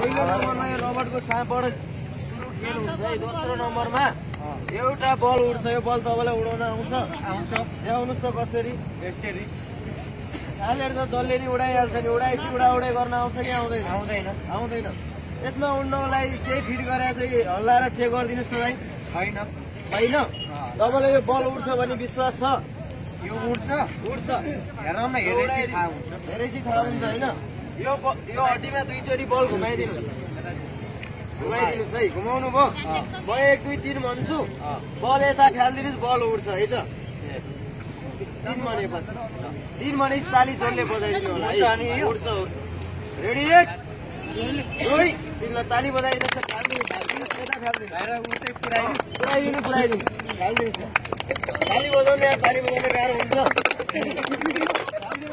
पहिलो नम्बरमा यो रबरको साँपबाट खेल हुन्छ दोस्रो नम्बरमा एउटा बल उड्छ। यो बल तपाईँलाई उडाउन आउँछ आउँछ देखाउनुहोस् त कसरी यसरी हालेर त जसले नि उडाइहाल्छ नि उडाएपछि उडाउडै गर्न आउँछ कि आउँदैन आउँदैन आउँदैन यसमा उड्नको लागि केही फिट गरेर चाहिँ हल्लाएर चेक गरिदिनुहोस् न भाइ छैन होइन तपाईँलाई यो बल उड्छ। भन्ने विश्वास छ यो उड्छ। उड्छ हेर न हेरेपछि थाहा हुन्छ। हेरेपछि थाहा हुन्छ होइन? यो यो हड्डीमा दुईचोटि बल घुमाइदिनुहोस्। घुमाइदिनुहोस् है घुमाउनु भयो। म एक दुई तिन भन्छु। बल यता फालिदिनुहोस् बल उड्छ है त। तिन भनेपछि। तिन भनेपछि ताली जोडले बजाइदिनु होला है। यो? उड्छ उड्छ रेडी एक दुई तिनलाई ताली बजाइदिनुहोस् पुऱ्याइदिनु पुऱ्याइदिनु। ताली बजाउने यार, ताली बजाउने गाह्रो हुन्छ। यो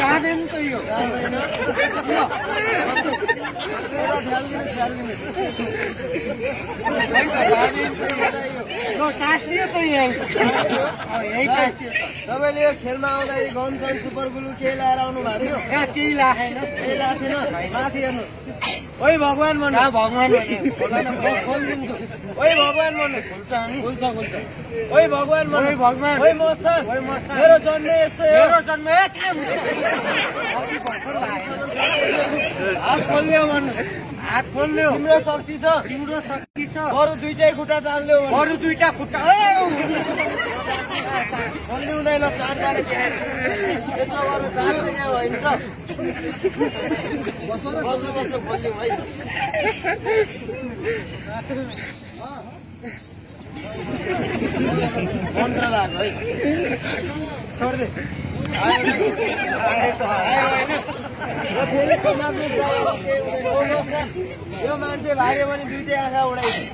काँदैन त यो यो टाँसियो त यहीँ यहीँ टाँसियो त तपाईँले यो खेलमा आउँदाखेरि गमसन सुपर ग्लु केही लाएर आउनु भएको थियो? कहाँ केही लाखेन केही लाएको थिएन माथि हेर्नु। ओइ भगवान् भन्नु भगवान् भने म खोलिदिन्छु ओइ भगवान् भन्नु खुल्छ खुल्छ खुल्छ ओइ भगवान् ओइ भगवान्। ओइ मसान ओइ मसान। मेरो जन्म यस्तो हो। मेरो जन्म एक्लै हुन्छ अघि भर्खर लागेन। हात खोलिदियो भन्नु। हात खोल्यो तिम्रो शक्ति छ। तिम्रो शक्ति छ। अरू दुइटै खुट्टा भन्नु। अरू दुइटा खुट्टा। ए, खोल्नु हुँदैन चारजना यसो गर्नु टाल्ने भइन्छ बस्नु बस्नु खोल्यौँ है। मन्त्र लाग्यो है। छोड्दे। यो मान्छे भाग्यो भने दुइटै आँखा उडाइदियो।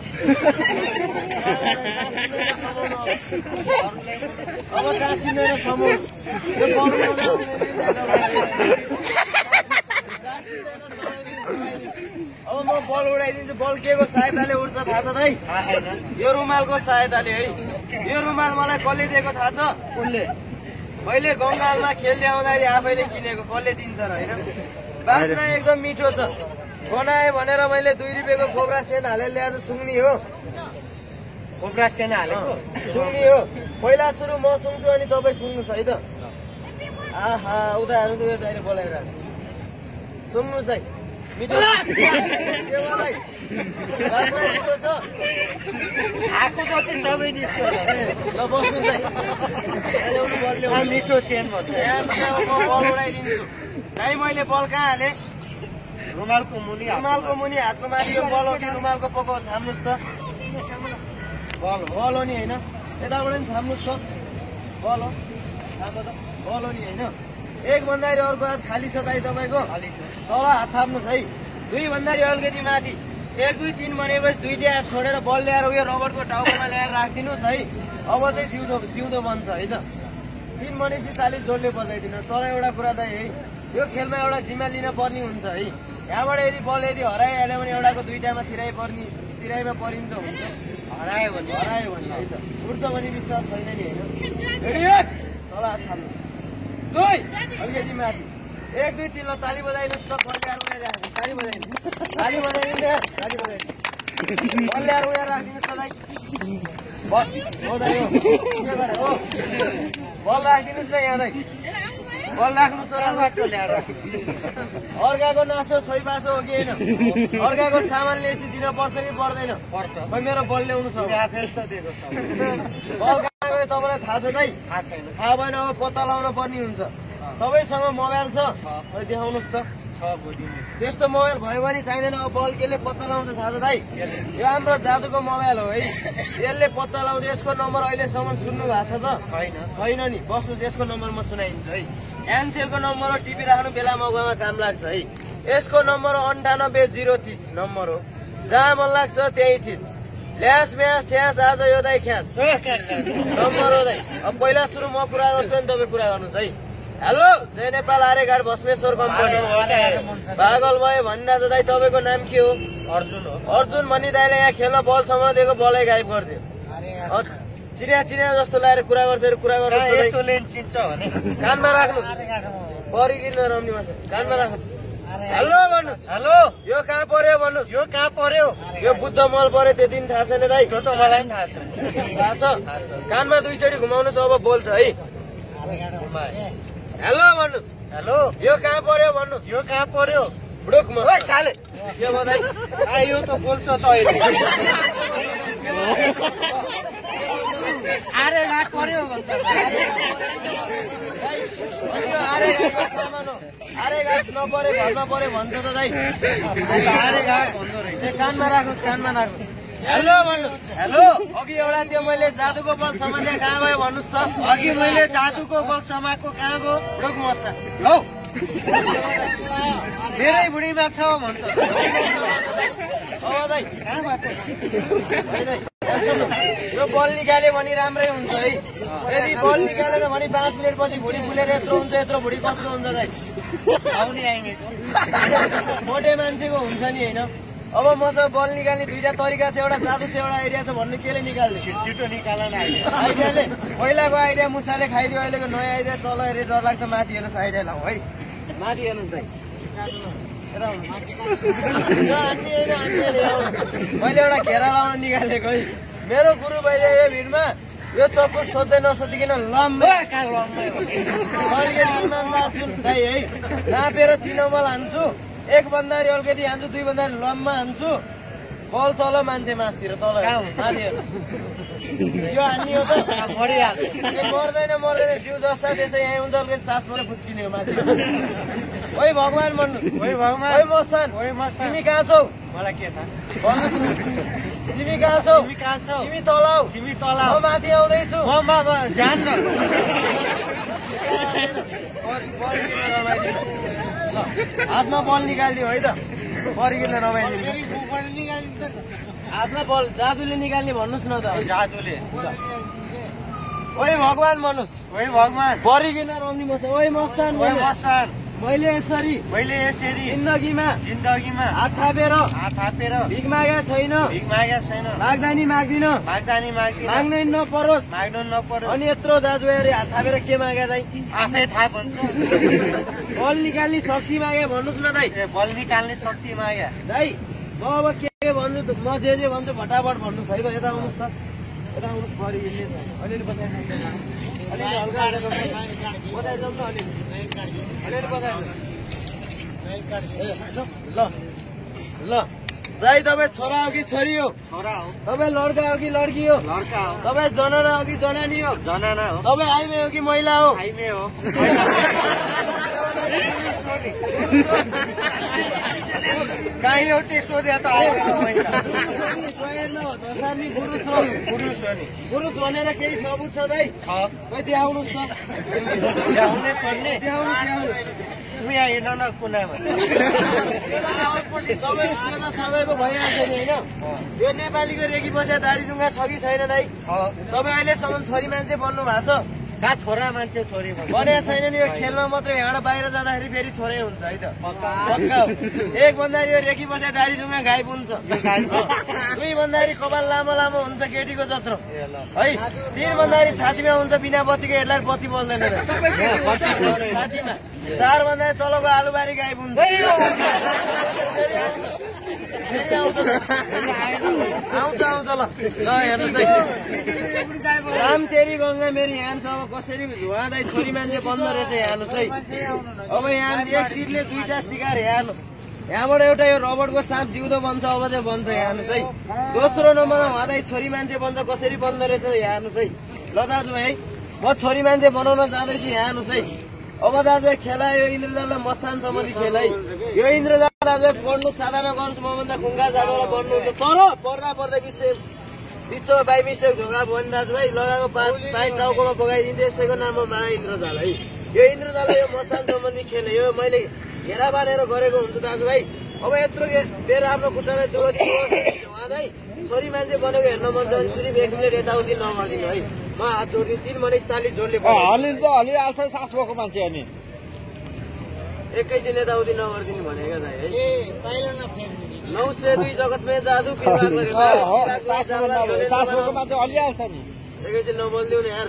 अब टाँसिँदैन समूह। यो बलुवाउन आउँदैन ज्यादा भयो। अब म बल उडाइदिन्छु। बल के को सहायताले उड्छ थाहा छ भाइ यो रुमालको सहायताले है। यो रुमाल मलाई कसले दिएको थाहा छ? उसले मैले गङ्गालमा खेल्दै आउँदाखेरि आफैले किनेको कसले दिन्छ र होइन? बास्ना एकदम मिठो छ। बनाएँ भनेर मैले दुई रुपियाँको खोब्रा सेन हालेर ल्याएर सुङ्नी हो। कोब्रा सेना हालेको? सुङ्नी हो। पहिला सुरु म सुन्छु अनि तपाईँ सुन्नुहोस् है त? आहा दाइले बोलाइरहेको। सुन्नुहोस् दाइ। मिठो के मलाई बास्ना मिठो छ आएको जति सबै निस्क्यो ल बस्नु ल्याउनु मिठो सेन म बल उडाइदिन्छु दाइ मैले बल कहाँ हालेँ रुमालको मुनि रुमालको मुनि हातको माथि यो बल हो कि रुमालको पको हो छाम्नुहोस् त बल हो बल हो नि होइन यताबाट नि छाम्नुहोस् त बल हो बल हो नि होइन एक भन्दाखेरि अर्को हात खाली छ दाइ तपाईँको? खाली छ। तल हात थाप्नुहोस् है। दुई भन्दाखेरि अलिकति माथि। एक दुई तिन भनेपछि दुईटै हात छोडेर बल ल्याएर उयो रबरको टाउकोमा ल्याएर राखिदिनुहोस् है। अब चाहिँ जिउँदो जिउँदो बन्छ है त। तिन भनेपछि चालिस जोडले बजाइदिनु तर एउटा कुरा त है यो खेलमा एउटा जिम्मा लिन पर्ने हुन्छ है। यहाँबाट यदि बल यदि हराइहाल्यो भने एउटाको दुइटामा तिराइ पर्ने तिराइमा परिन्छ हुन्छ। हरायो भने। हरायो भने है त। उड्छ भने विश्वास छैन नि होइन। तल हात थाल्नु दुई। अलिकति माथि। एक दुई तिन ताली बजाइनुहोस् त बल्याएर उयो राख्नु। ताली बजाइदिनु। ताली बजाइदिनु ताली बजाइदिनु। बल्याएर उयो राखिदिनुहोस् त दाइ बल हो दाइ हो। के गरे हो। बल राखिदिनुहोस् न यहाँ दाइ। बल राख्नुहोस् त राम्रो अर्काको नासो छोइपासो हो कि होइन? अर्काको सामान ल्याएपछि दिन पर्छ कि पर्दैन? पर्छ। खै मेरो बल ल्याउनु छ। बल गयो तपाईँलाई थाहा छ दाइ। थाहा छैन। थाहा भएन अब पत्ता लगाउन पर्ने हुन्छ। तपाईँसँग मोबाइल छ। देखाउनुहोस् त। त्यस्तो मोबाइल भयो भने चाहिँदैन। अब बल केले पत्ता लगाउँछ थाहा छ दाइ। यो हाम्रो जादुको मोबाइल हो है। यसले पत्ता लगाउँछ यसको नम्बर अहिलेसम्म सुन्नु भएको छ त। छैन। छैन नि। बस्नुहोस् यसको नम्बर म सुनाइदिन्छु है। एनसेलको नम्बर हो टिपी राख्नु बेला मौकामा काम लाग्छ है। यसको नम्बर अन्ठानब्बे जिरो तिस। नम्बर हो। जहाँ मन लाग्छ त्यहीँ थिच ल्यास म्यास छ्यास आज यो दाइ ख्यास नम्बर हो दाइ। अब पहिला सुरु म कुरा गर्छु अनि तपाईँ कुरा गर्नुहोस् है। हेलो जय नेपाल आर्यघाट भस्मेश्वर कम्पनी पागल भयो त दाइ तपाईँको नाम के हो? अर्जुन हो। अर्जुन भन्ने दाइले यहाँ खेल्न बल सम्म दिएको बलै गाइब गरिदियो। चिनिया चिनिया जस्तो लगाएर कुरा गर्छ कुरा गर्नु भने। कानमा राख्नुहोस्। परिकिन रम्नीमा छ कानमा राख्नुहोस्। हेलो भन्नुहोस्। हेलो। यो कहाँ पर्यो भन्नुहोस्। यो कहाँ पर्यो? यो बुद्ध मल पर्यो त्यति पनि थाहा छैन दाइ। त्यो त मलाई पनि थाहा छ थाहा छ? कानमा दुईचोटि घुमाउनुहोस् अब बोल्छ है। हेलो भन्नुहोस्। हेलो। यो कहाँ पर्यो भन्नुहोस्। यो कहाँ पर्यो? बुढोक म ओइ, साले। यो त बोल्छ त अहिले। आरे घाट पर्यो भन्छ आरे घाटको सामान हो आरे घाट नपरे घरमा पऱ्यो भन्छ त दाइ आरे घाट भन्दो रहेछ कानमा राख्नुहोस् कानमा राख्नुहोस् हेलो भन्नुहोस् हेलो अघि एउटा त्यो मैले जादुको बल समाते कहाँ गयो भन्नुहोस् त अघि मैले जादुको बल समाएको कहाँ गयो मर्छ लौ मेरै बुढीमा छ भन्छ अब दाइ कहाँ भएको। यो बल निकाल्यो भने राम्रै हुन्छ है। यदि बल निकालेन भने पाँच मिनटपछि भुँडी फुलेर यत्रो हुन्छ यत्रो भुँडी कसको हुन्छ दाइ। आउने आइने। मोटे मान्छेको हुन्छ नि होइन। अब मसँग बल निकाल्ने दुईटा तरिका छ एउटा जादु छ एउटा आइडिया छ भन्नु केले निकाल्ने? छिटो निकाल न अहिले आइडियाले पहिलाको आइडिया मुसाले खाइदियो अहिलेको नयाँ आइडिया तल हेरेर डर लाग्छ माथि हेर्नुहोस् आइडिया लाउँ है। माथि हेर्नुहोस् दाइ। मैले एउटा घेरा लाउन निकालेको है। मेरो गुरु भाइले यो भिडमा यो चक्कु सोध्दै नसोधिकन लम्बा कहाँ दाइ है। नापेर तिन बल हान्छु। एक बन्दारी अलिकति हान्छु दुई बन्दारी लम्बा हान्छु। बल तल मान्छे मासतिर तल। यो हान्ने हो त। बढिहाल्छ। मर्दैन मर्दैन जिउ जस्ता त्यस्तै यहीँ हुन्छ अलिकति सास मलाई फुस्किने हो माथि ओइ भगवान् भन्नु। ओइ भगवान्। ओइ मसान। ओइ मसान। तिमी कहाँ छौ? मलाई के थाहा? भन्नुहोस् न। तिमी कहाँ छौ। तिमी कहाँ छौ। तिमी तल हौ तिमी तल म माथि आउँदैछु। म म जान्न हातमा बल निकालिदियो है त। परिकिन रमाइदिनु हातमा बल जादुले निकाल्ने भन्नुहोस् न त। जादुले। ओइ भगवान् भन्नुहोस्। ओइ भगवान्। परिकिन रम्नी मसा ओइ मसान ओइ भन्नुहोस्। मैले यसरी मैले यसरी जिन्दगीमा जिन्दगीमा हात थापेर हात थापेर भिख मागेको छैन। भिख मागेको छैन। माग्दिन माग्दा नि माग्दिन। माग्नै नपरोस्। माग्नु नपर्यो अनि यत्रो दाजुभाइहरू हात थापेर के मागे दाइ? आफै थाहा भन्छ बल निकाल्ने शक्ति मागे भन्नुहोस् न दाइ। ए बल निकाल्ने शक्ति माग्या दाइ म अब के त- म जे जे भन्छु फटाफट भन्नुहोस् है त यता आउनुहोस् त। ल ल तपाईँ छोरा हो कि छोरी हो हो तपाईँ लड्का हो कि लड्की हो लड्का हो तपाईँ जनाना हो कि जनानी हो जनाना हो तपाईँ आइमे हो कि महिला हो हाइमे हो कहीँ एउटै सोध्या त पुरुष हो पुरुष हो नि पुरुष भनेर केही सबुत छ दाइ। खै देखाउनुहोस् पर्ने। तिमी यहाँ हिँड न कुनामा? त त सबैको भइहाल्छ नि होइन? यो नेपालीको रेगी बसिया दारीजुङ्गा छ कि छैन दाइ? तपाईँ अहिलेसम्म छोरी मान्छे बन्नु भएको छ? कहाँ छोरा मान्छे छोरी भनेको छैन नि यो खेलमा मात्रै यहाँबाट बाहिर जाँदाखेरि फेरि छोरै हुन्छ है त? पक्का? एक भन्दाखेरि यो रेकी बसिया दारीजुङ्गा गाई पुन्छ दुई भन्दाखेरि कपाल लामो लामो हुन्छ केटीको जत्रो। है? तिन भन्दाखेरि छातीमा हुन्छ बिना बत्तीको हेडलाइट बत्ती बल्दैन। छातीमा। चार भन्दाखेरि तलको आलुबारी गाई पुन्छ फेरि आउँछ। आउँछ ल ल हेर्नुहोस् है राम तेरी गङ्गा मेरी यहाँ अब कसरी धुवाँदै छोरी मान्छे बन्द रहेछ हेर्नुहोस् है अब यहाँ एक तिरले दुईटा सिकार हेर्नु यहाँबाट एउटा यो रबरको साँप जिउँदो बन्छ अब चाहिँ बन्छ हेर्नुहोस् है दोस्रो नम्बरमा उहाँदै छोरी मान्छे बन्छ कसरी बन्द रहेछ हेर्नुहोस् है ल दाजुभाइ है म छोरी मान्छे बनाउन जाँदैछु हेर्नुहोस् है अब दाजुभाइ खेला यो इन्द्रजाललाई मस्तान सम्बन्धी खेल है यो इन्द्रजाल दाजुभाइ पढ्नु साधा नगर्नुहोस् मभन्दा खुङ्गा जाँदालाई बन्नुहुन्छ तर पढ्दा पढ्दै बिस्ते बिचमा बाई मिस्टेक धोका भयो भने दाजुभाइ लगाएको पा पाइप टाउकोमा बगाइदिन्थ्यो यसैको नाम हो महा इन्द्रजाल है। यो इन्द्रजाल यो मसान सम्बन्धी खेल। यो मैले घेरा बाँधेर गरेको हुन्छु दाजुभाइ अब यत्रो बेर आफ्नो खुट्टालाई दुःख दिनुहोस्। उहाँलाई छोरी मान्छे बनेको हेर्न मन छ भने सिर्फ एक मिनट यताउति नगरिदिनु है। म हात जोडिदिनु तिन मनिस ताली जोडले त सास भएको मान्छे अनि एकैछिन यताउति नगरिदिनु भनेको दाइ है। नौ सय दुई जगतमै जादु एकैछिन नबोलिदिउ न। यार।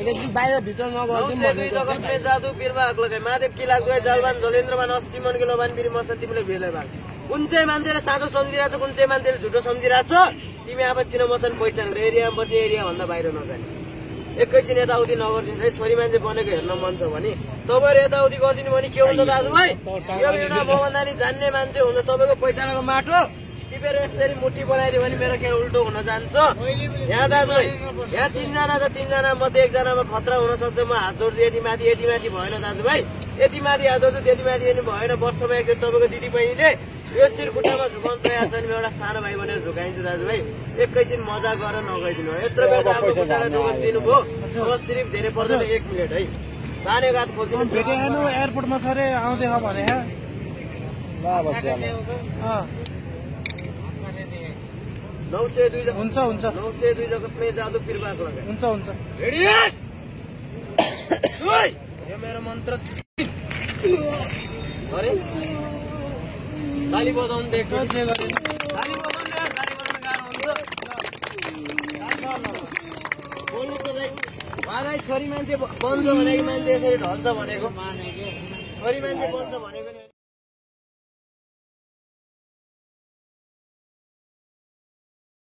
एकैछिन बाहिर भित्र नौ सय दुई भनेको जगतमै जादु फिरबाक लगे महादेव किला गए जलवान जलेन्द्रमान अस्सी मन किलो बान बिरी मसा तिमीले भेले भाग। कुन चाहिँ मान्छेले साँचो सम्झिरहेको छ कुन चाहिँ मान्छेले झुटो सम्झिरहेको छ तिमी अब चिनो मसन पहिचान एरियामा बस्ने एरिया भन्दा बाहिर नजाने। एकैछिन यताउति नगरिदिन्छ है छोरी मान्छे बनेको हेर्न मन छ भने। तपाईँहरू यताउति गरिदिनु भने के हुन्छ दाजुभाइ? यो एउटा नि जान्ने मान्छे हुन्छ तपाईँको पैतालाको माटो। टिपेर यसरी मुठी बनाइदियो भने मेरो खेल उल्टो हुन जान्छ। यहाँ दाजुभाइ यहाँ तिनजना छ तिनजना मध्ये एकजनामा खतरा हुन सक्छ। म हात जोड्छु यति माथि यति माथि भएन दाजुभाइ यति माथि हात जोड्छु त्यति माथि पनि भएन। वर्षमा एकचोटि तपाईँको दिदी बहिनीले यो शिरखुट्टामा झुकाउनु तयार छ भने म एउटा सानो भाइ भनेर झुकाइन्छु दाजुभाइ एकैछिन मजा गरेर नगइदिनु हो। यत्रो बेला त आफ्नो खुट्टालाई दिनुभयो अब सिर्फ धेरै पर्दैन एक मिनट है। खोलिदिनु भेटेन एयरपोर्टमा सरे आउँदै छ भने। नौ सय दुई जग- हुन्छ हुन्छ। नौ सय दुई जगतमै जादु फिरबाक लगाए हुन्छ हुन्छ। यो मेरो मन्त्र। अरे? ताली बजाउनु छोरी मान्छे बन्छ भनेको मान्छे यसरी ढल्छ भनेको। छोरी मान्छे बन्छ भनेको